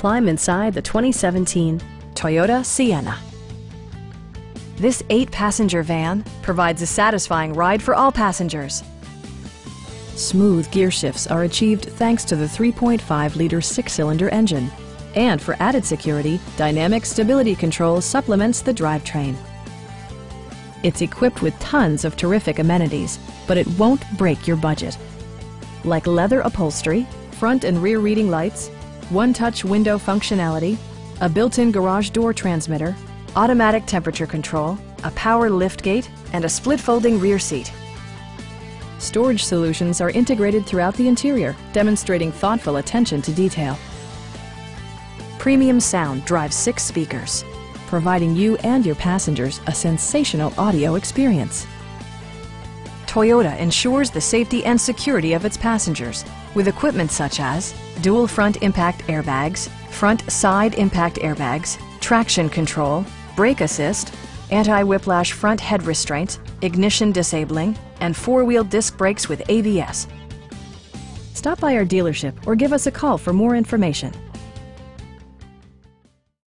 climb inside the 2017 Toyota Sienna. This eight-passenger van provides a satisfying ride for all passengers. Smooth gear shifts are achieved thanks to the 3.5-liter six-cylinder engine. And for added security, Dynamic Stability Control supplements the drivetrain. It's equipped with tons of terrific amenities, but it won't break your budget. Like leather upholstery, front and rear reading lights, one-touch window functionality, a built-in garage door transmitter, automatic temperature control, a power liftgate, and a split folding rear seat. Storage solutions are integrated throughout the interior, demonstrating thoughtful attention to detail. Premium sound drives six speakers, providing you and your passengers a sensational audio experience. Toyota ensures the safety and security of its passengers with equipment such as dual front impact airbags, front side impact airbags, traction control, brake assist, anti-whiplash front head restraints, ignition disabling, and four-wheel disc brakes with ABS. Stop by our dealership or give us a call for more information.